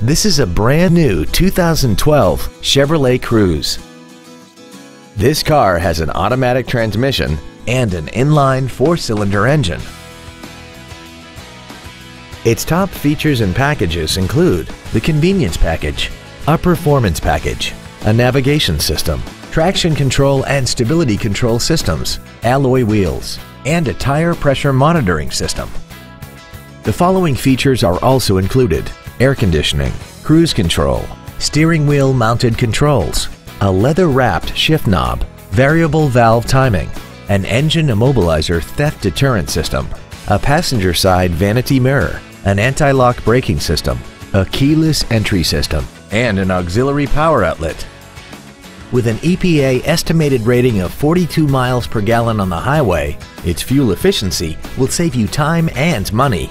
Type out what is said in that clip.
This is a brand new 2012 Chevrolet Cruze. This car has an automatic transmission and an inline four-cylinder engine. Its top features and packages include the convenience package, a performance package, a navigation system, traction control and stability control systems, alloy wheels, and a tire pressure monitoring system. The following features are also included air conditioning, cruise control, steering wheel mounted controls, a leather-wrapped shift knob, variable valve timing, an engine immobilizer theft deterrent system, a passenger side vanity mirror, an anti-lock braking system, a keyless entry system, and an auxiliary power outlet. With an EPA estimated rating of 42 miles per gallon on the highway, its fuel efficiency will save you time and money.